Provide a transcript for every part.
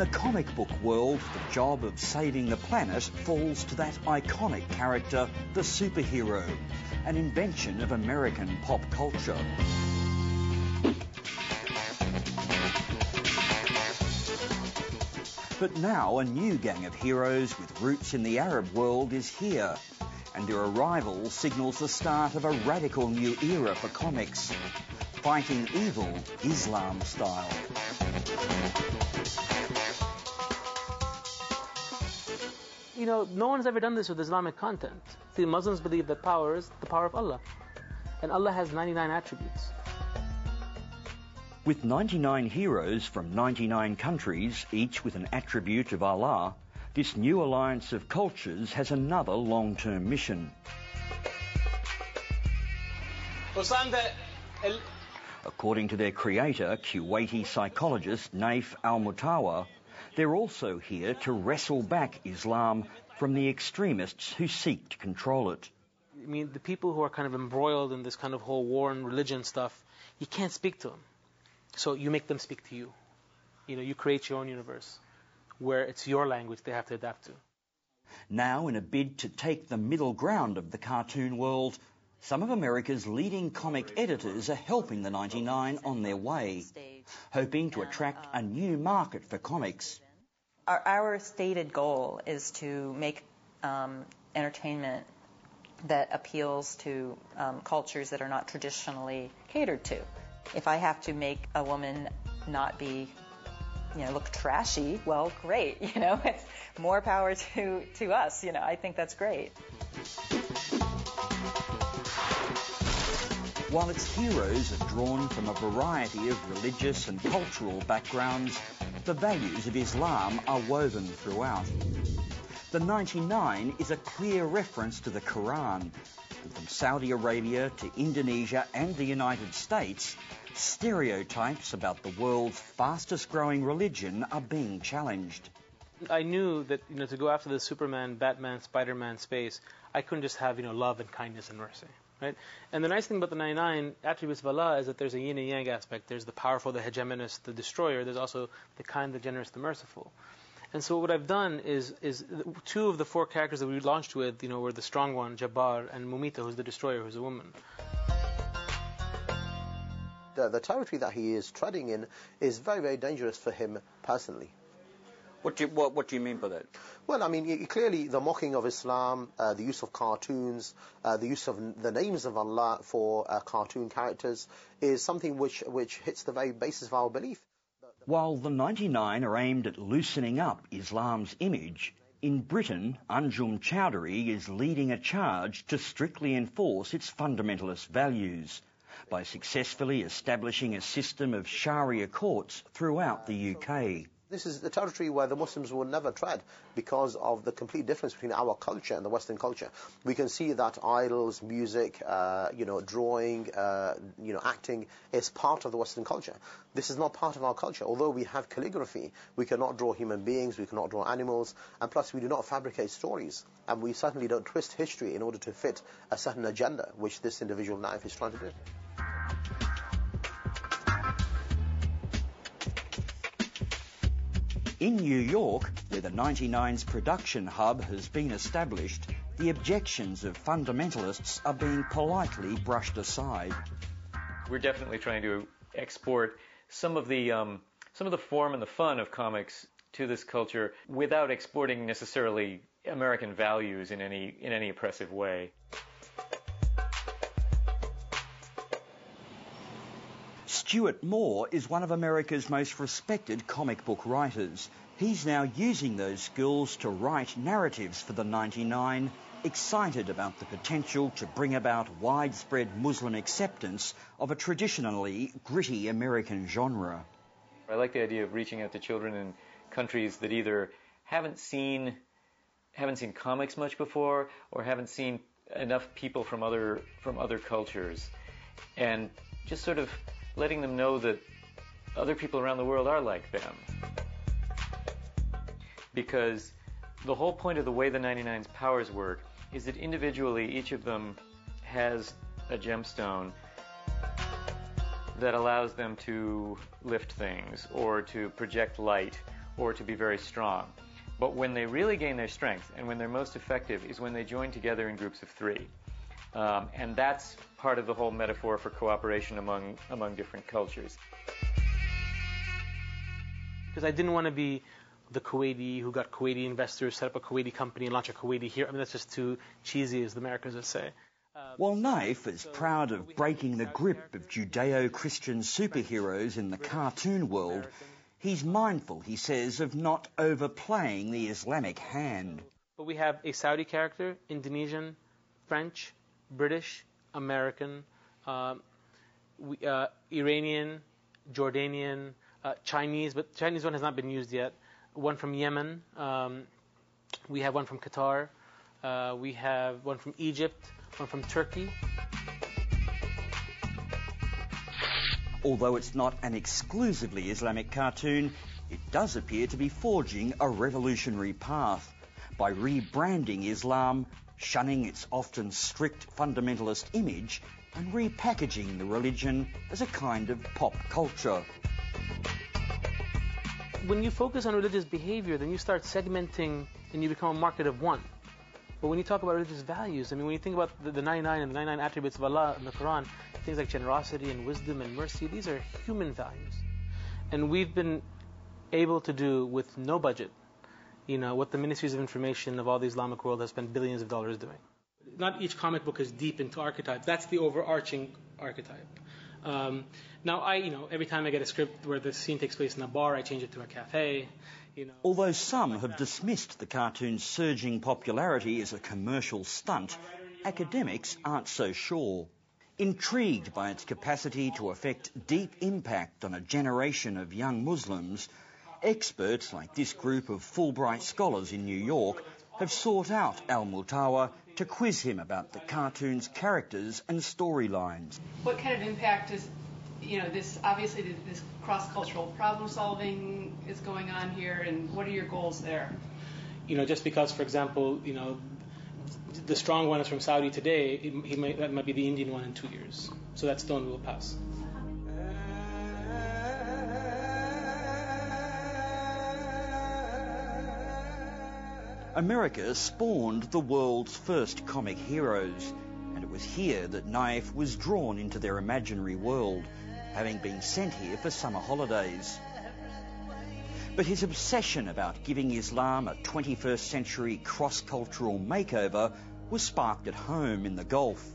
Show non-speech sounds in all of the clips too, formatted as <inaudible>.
the comic book world, the job of saving the planet falls to that iconic character, the superhero, an invention of American pop culture. But now a new gang of heroes with roots in the Arab world is here, and their arrival signals the start of a radical new era for comics, fighting evil Islam style. You know, no one's ever done this with Islamic content. See, Muslims believe that power is the power of Allah, and Allah has 99 attributes. With 99 heroes from 99 countries, each with an attribute of Allah, this new alliance of cultures has another long-term mission. According to their creator, Kuwaiti psychologist Naif Al-Mutawa, they're also here to wrestle back Islam from the extremists who seek to control it. I mean, the people who are kind of embroiled in this kind of whole war and religion stuff, you can't speak to them. So you make them speak to you. You know, you create your own universe where it's your language they have to adapt to. Now, in a bid to take the middle ground of the cartoon world, some of America's leading comic editors are helping the 99 on their way, hoping to attract a new market for comics. Our, our stated goal is to make um, entertainment that appeals to um, cultures that are not traditionally catered to. If I have to make a woman not be, you know, look trashy, well, great. <laughs> You know, it's more power to, to us. You know, I think that's great. While its heroes are drawn from a variety of religious and cultural backgrounds, the values of Islam are woven throughout. The 99 is a clear reference to the Quran, from Saudi Arabia to Indonesia and the United States, stereotypes about the world's fastest growing religion are being challenged. I knew that you know to go after the Superman, Batman, Spider-Man space, I couldn't just have you know love and kindness and mercy, right? And the nice thing about the 99 attributes of Allah is that there's a yin and yang aspect. There's the powerful, the hegemonist, the destroyer. There's also the kind, the generous, the merciful. And so what I've done is is two of the four characters that we launched with, you know, were the strong one, Jabbar, and Mumita, who's the destroyer, who's a woman the, the territory that he is treading in is very, very dangerous for him personally. What do you, what, what do you mean by that? Well, I mean, clearly the mocking of Islam, uh, the use of cartoons, uh, the use of the names of Allah for uh, cartoon characters is something which, which hits the very basis of our belief. While the 99 are aimed at loosening up Islam's image, in Britain, Anjem Choudary is leading a charge to strictly enforce its fundamentalist values by successfully establishing a system of Sharia courts throughout the UK. This is the territory where the Muslims will never tread because of the complete difference between our culture and the Western culture. We can see that idols, music, uh, you know, drawing, uh, you know, acting is part of the Western culture. This is not part of our culture. Although we have calligraphy, we cannot draw human beings, we cannot draw animals, and plus we do not fabricate stories. And we certainly don't twist history in order to fit a certain agenda, which this individual Naif is trying to do. In New York, where the 99's production hub has been established, the objections of fundamentalists are being politely brushed aside. We're definitely trying to export some of the um, some of the form and the fun of comics to this culture without exporting necessarily American values in any in any oppressive way. Stuart Moore is one of America's most respected comic book writers. He's now using those skills to write narratives for the 99, excited about the potential to bring about widespread Muslim acceptance of a traditionally gritty American genre. I like the idea of reaching out to children in countries that either haven't seen haven't seen comics much before or haven't seen enough people from other from other cultures and just sort of letting them know that other people around the world are like them. Because the whole point of the way the 99's powers work is that individually each of them has a gemstone that allows them to lift things or to project light or to be very strong. But when they really gain their strength and when they're most effective is when they join together in groups of three. Um, and that's part of the whole metaphor for cooperation among, among different cultures. Because I didn't want to be the Kuwaiti who got Kuwaiti investors, set up a Kuwaiti company, and launch a Kuwaiti here. I mean, that's just too cheesy, as the Americans would say. While Naif is proud of breaking the grip of Judeo-Christian superheroes in the cartoon world, he's mindful, he says, of not overplaying the Islamic hand. But we have a Saudi character, Indonesian, French, British, American, uh, we, uh, Iranian, Jordanian, uh, Chinese, but Chinese one has not been used yet. One from Yemen. Um, we have one from Qatar. Uh, we have one from Egypt, one from Turkey. Although it's not an exclusively Islamic cartoon, it does appear to be forging a revolutionary path by rebranding Islam, shunning its often strict fundamentalist image, and repackaging the religion as a kind of pop culture. When you focus on religious behavior, then you start segmenting and you become a market of one. But when you talk about religious values, I mean, when you think about the, the 99 and the 99 attributes of Allah in the Quran, things like generosity and wisdom and mercy, these are human values. And we've been able to do with no budget, you know, what the Ministries of Information of all the Islamic world has spent billions of dollars doing. Not each comic book is deep into archetype. That's the overarching archetype. Um, now, I, you know, every time I get a script where the scene takes place in a bar, I change it to a cafe. You know, Although some have dismissed the cartoon's surging popularity as a commercial stunt, academics aren't so sure. Intrigued by its capacity to affect deep impact on a generation of young Muslims, experts like this group of Fulbright scholars in New York have sought out Al Mutawa to quiz him about the cartoon's characters and storylines. What kind of impact is, you know, this obviously this cross-cultural problem solving is going on here, and what are your goals there? you know, just because, for example, you know, the strong one is from Saudi today, it, he might, that might be the Indian one in two years. So that stone will pass. America spawned the world's first comic heroes, and it was here that Naif was drawn into their imaginary world, having been sent here for summer holidays. But his obsession about giving Islam a 21st century cross-cultural makeover was sparked at home in the Gulf,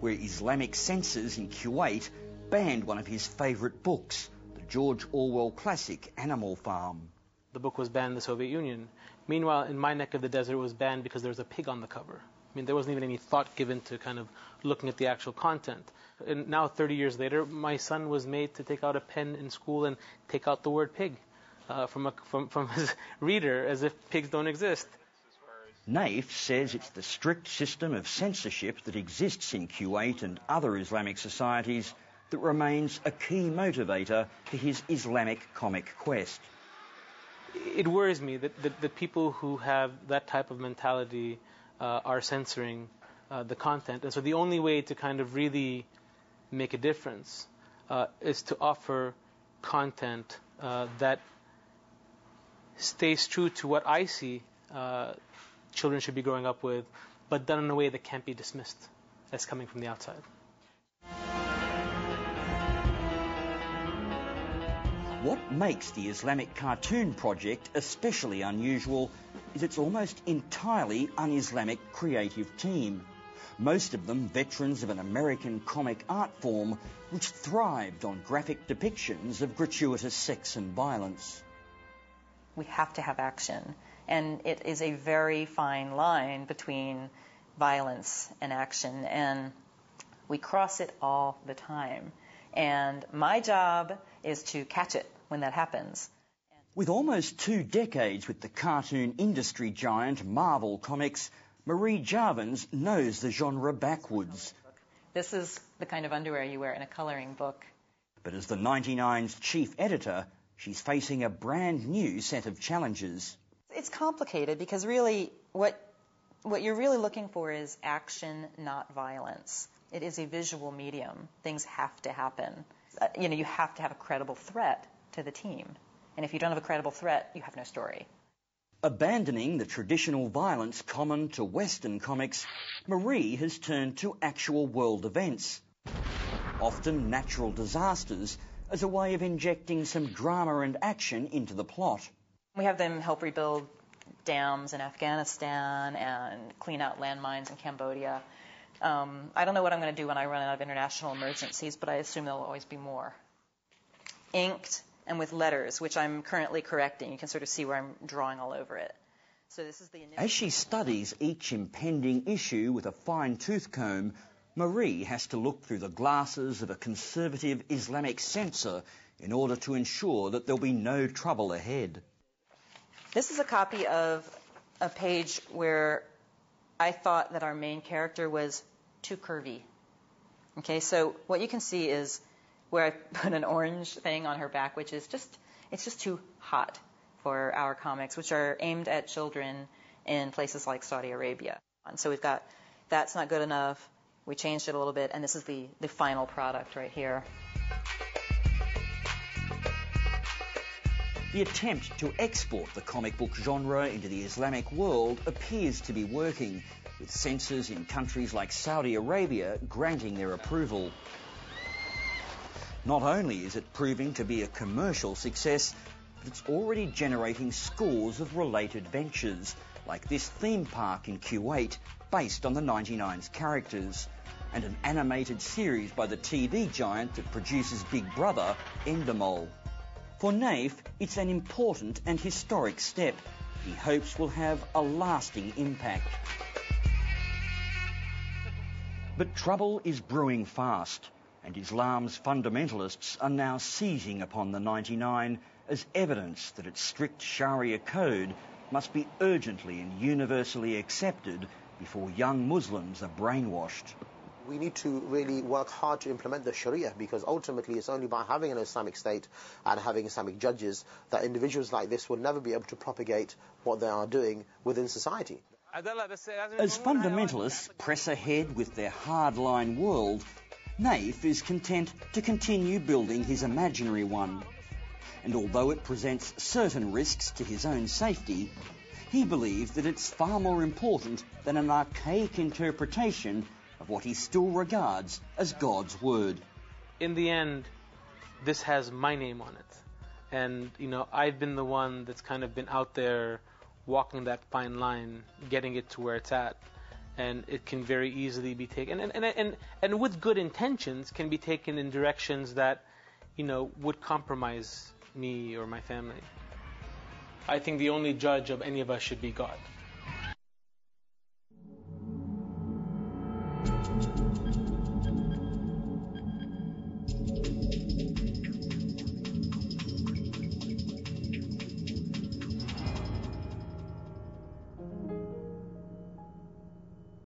where Islamic censors in Kuwait banned one of his favourite books, the George Orwell classic Animal Farm. The book was banned in the Soviet Union. Meanwhile, in my neck of the desert, it was banned because there was a pig on the cover. I mean, there wasn't even any thought given to kind of looking at the actual content. And now, 30 years later, my son was made to take out a pen in school and take out the word pig uh, from, a, from, from his <laughs> reader as if pigs don't exist. Naif says it's the strict system of censorship that exists in Kuwait and other Islamic societies that remains a key motivator for his Islamic comic quest. It worries me that, that, people who have that type of mentality uh, are censoring uh, the content. And so the only way to kind of really make a difference uh, is to offer content uh, that stays true to what I see uh, children should be growing up with, but done in a way that can't be dismissed as coming from the outside. What makes the Islamic Cartoon Project especially unusual is its almost entirely un-Islamic creative team. Most of them veterans of an American comic art form which thrived on graphic depictions of gratuitous sex and violence. We have to have action. And it is a very fine line between violence and action. And we cross it all the time. And my job is to catch it when that happens. With almost two decades with the cartoon industry giant Marvel Comics, Marie Javins knows the genre backwards. This is the kind of underwear you wear in a coloring book. But as the 99's chief editor, she's facing a brand new set of challenges. It's complicated because really what what you're really looking for is action, not violence. It is a visual medium. Things have to happen. Uh, you know, you have to have a credible threat to the team. And if you don't have a credible threat, you have no story. Abandoning the traditional violence common to Western comics, Marie has turned to actual world events, often natural disasters, as a way of injecting some drama and action into the plot. We have them help rebuild dams in Afghanistan and clean out landmines in Cambodia. Um, I don't know what I'm going to do when I run out of international emergencies, but I assume there'll always be more. Inked and with letters, which I'm currently correcting. You can sort of see where I'm drawing all over it. So this is the initial. As she studies each impending issue with a fine tooth comb, Marie has to look through the glasses of a conservative Islamic censor in order to ensure that there'll be no trouble ahead. This is a copy of a page where I thought that our main character was too curvy. Okay, so what you can see is where I <laughs> put an orange thing on her back, which is just, it's just too hot for our comics, which are aimed at children in places like Saudi Arabia. And so we've got, that's not good enough. We changed it a little bit, and this is the, the final product right here. The attempt to export the comic book genre into the Islamic world appears to be working, with censors in countries like Saudi Arabia granting their approval. Not only is it proving to be a commercial success, but it's already generating scores of related ventures, like this theme park in Kuwait based on the 99's characters, and an animated series by the TV giant that produces Big Brother, Endemol. For Naif, it's an important and historic step he hopes will have a lasting impact. But trouble is brewing fast, and Islam's fundamentalists are now seizing upon the 99 as evidence that its strict Sharia code must be urgently and universally accepted before young Muslims are brainwashed we need to really work hard to implement the Sharia because ultimately it's only by having an Islamic state and having Islamic judges that individuals like this will never be able to propagate what they are doing within society. As fundamentalists press ahead with their hardline world, Naif is content to continue building his imaginary one. And although it presents certain risks to his own safety, he believes that it's far more important than an archaic interpretation of what he still regards as God's word. In the end, this has my name on it. And, you know, I've been the one that's kind of been out there walking that fine line, getting it to where it's at. And it can very easily be taken, and, and, and, and with good intentions, can be taken in directions that, you know, would compromise me or my family. I think the only judge of any of us should be God.